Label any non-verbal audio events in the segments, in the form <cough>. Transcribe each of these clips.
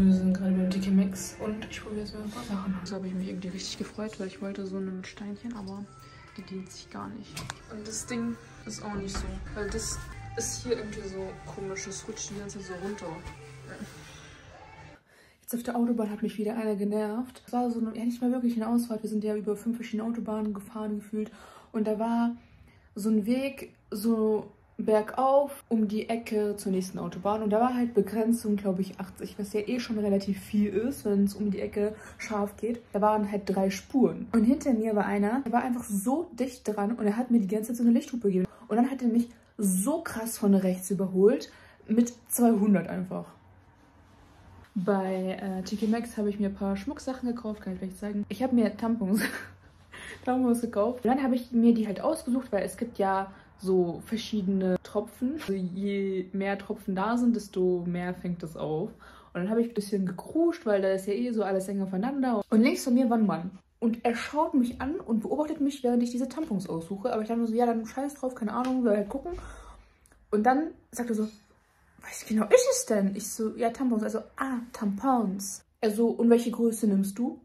Also wir sind gerade beim DK Max und ich probiere jetzt mal ein paar Sachen. So habe ich mich irgendwie richtig gefreut, weil ich wollte so ein Steinchen, aber die dient sich gar nicht. Und das Ding ist auch nicht so, weil das ist hier irgendwie so komisch. Das rutscht die ganze Zeit so runter. Jetzt auf der Autobahn hat mich wieder einer genervt. Es war so eine, ja nicht mal wirklich eine Ausfahrt. Wir sind ja über fünf verschiedene Autobahnen gefahren gefühlt. Und da war so ein Weg, so bergauf um die Ecke zur nächsten Autobahn. Und da war halt Begrenzung, glaube ich, 80, was ja eh schon relativ viel ist, wenn es um die Ecke scharf geht. Da waren halt drei Spuren. Und hinter mir war einer, der war einfach so dicht dran und er hat mir die ganze Zeit so eine Lichthupe gegeben. Und dann hat er mich so krass von rechts überholt mit 200 einfach. Bei äh, TK Maxx habe ich mir ein paar Schmucksachen gekauft, kann ich vielleicht zeigen. Ich habe mir Tampons, <laughs> Tampons gekauft. Und dann habe ich mir die halt ausgesucht, weil es gibt ja so verschiedene Tropfen. Also je mehr Tropfen da sind, desto mehr fängt es auf. Und dann habe ich ein bisschen gekruscht, weil da ist ja eh so alles eng aufeinander. Und links von mir war ein Mann. Und er schaut mich an und beobachtet mich, während ich diese Tampons aussuche. Aber ich dachte mir so, ja, dann scheiß drauf, keine Ahnung, soll halt gucken. Und dann sagt er so, was genau ist es denn? Ich so, ja, Tampons. Also, ah, Tampons. Er so, und welche Größe nimmst du?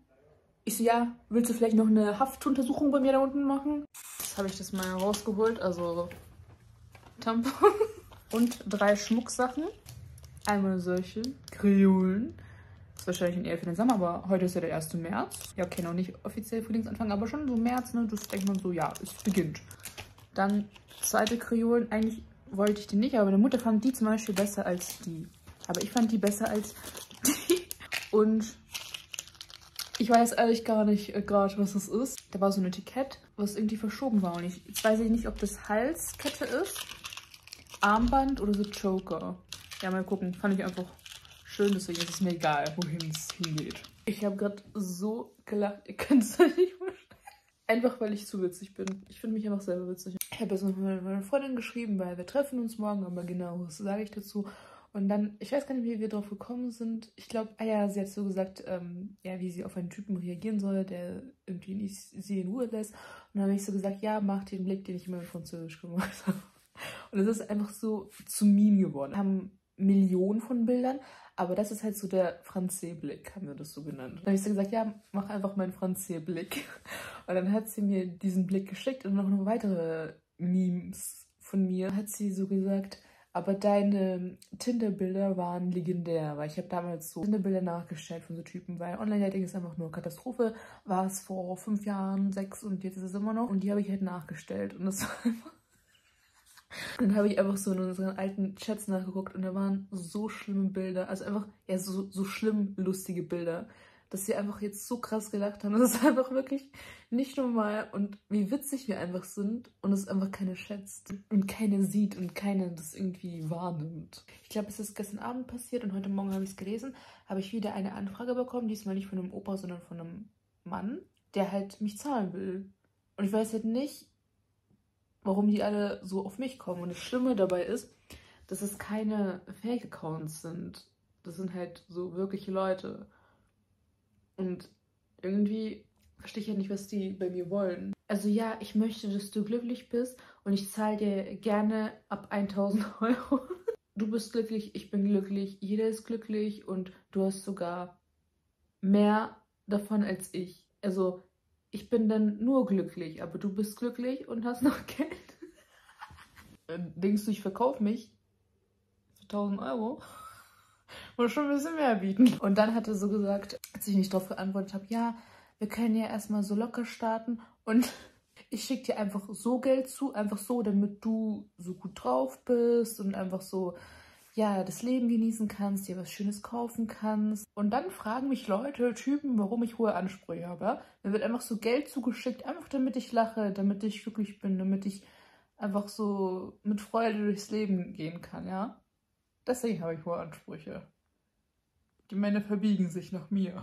Ich so, ja, willst du vielleicht noch eine Haftuntersuchung bei mir da unten machen? Jetzt habe ich das mal rausgeholt, also Tampon <laughs> und drei Schmucksachen. Einmal solche Kreolen. Ist wahrscheinlich eher für den Sommer, aber heute ist ja der 1. März. Ja, okay, noch nicht offiziell Frühlingsanfang, aber schon so März, ne? Das denkt man so, ja, es beginnt. Dann zweite Kreolen. Eigentlich wollte ich die nicht, aber meine Mutter fand die zum Beispiel besser als die. Aber ich fand die besser als die. <laughs> Und ich weiß ehrlich gar nicht äh, gerade, was das ist. Da war so ein Etikett, was irgendwie verschoben war. Und ich, jetzt weiß ich nicht, ob das Halskette ist, Armband oder so Joker. Ja, mal gucken. Fand ich einfach schön, deswegen ist es mir egal, wohin es hingeht. Ich habe gerade so gelacht, ihr könnt <laughs> es nicht vorstellen. Einfach, weil ich zu witzig bin. Ich finde mich einfach selber witzig. Ich habe jetzt noch mit meiner Freundin geschrieben, weil wir treffen uns morgen, aber genau, was sage ich dazu? Und dann, ich weiß gar nicht, wie wir drauf gekommen sind. Ich glaube, ah ja, sie hat so gesagt, ähm, ja, wie sie auf einen Typen reagieren soll, der irgendwie nicht sie in Ruhe lässt. Und dann habe ich so gesagt, ja, mach den Blick, den ich immer mit Französisch gemacht habe. <laughs> Und es ist einfach so zu Meme geworden. Wir haben Millionen von Bildern, aber das ist halt so der Franzé-Blick, haben wir das so genannt. Dann habe ich so gesagt, ja, mach einfach meinen Franzé-Blick. <laughs> Und dann hat sie mir diesen Blick geschickt und noch weitere Memes von mir. Hat sie so gesagt, aber deine Tinder-Bilder waren legendär, weil ich habe damals so Tinder-Bilder nachgestellt von so Typen, weil Online-Dating ist einfach nur Katastrophe. War es vor fünf Jahren, sechs und jetzt ist es immer noch. Und die habe ich halt nachgestellt. Und das <laughs> war einfach... Dann habe ich einfach so in unseren alten Chats nachgeguckt und da waren so schlimme Bilder. Also einfach, ja, so, so schlimm lustige Bilder dass sie einfach jetzt so krass gelacht haben. <laughs> Das ist einfach wirklich nicht normal und wie witzig wir einfach sind und es einfach keine schätzt und keine sieht und keine das irgendwie wahrnimmt. Ich glaube, es ist gestern Abend passiert und heute Morgen habe ich es gelesen, habe ich wieder eine Anfrage bekommen, diesmal nicht von einem Opa, sondern von einem Mann, der halt mich zahlen will. Und ich weiß halt nicht, warum die alle so auf mich kommen. Und das Schlimme dabei ist, dass es keine Fake-Accounts sind. Das sind halt so wirkliche Leute. Und irgendwie verstehe ich ja nicht, was die bei mir wollen. Also ja, ich möchte, dass du glücklich bist und ich zahle dir gerne ab 1000 <laughs> Euro. Du bist glücklich, ich bin glücklich, jeder ist glücklich und du hast sogar mehr davon als ich. Also ich bin dann nur glücklich, aber du bist glücklich und hast noch <laughs> Geld. Äh, denkst du, ich verkaufe mich für 1000 Euro? Muss schon ein bisschen mehr bieten. Und dann hat er so gesagt, als ich nicht darauf geantwortet habe, ja, wir können ja erstmal so locker starten und <laughs> ich schicke dir einfach so Geld zu, einfach so, damit du so gut drauf bist und einfach so, ja, das Leben genießen kannst, dir was Schönes kaufen kannst. Und dann fragen mich Leute, Typen, warum ich hohe Ansprüche habe. Mir wird einfach so Geld zugeschickt, einfach damit ich lache, damit ich glücklich bin, damit ich einfach so mit Freude durchs Leben gehen kann, ja. Deswegen habe ich hohe Ansprüche. Die Männer verbiegen sich nach mir.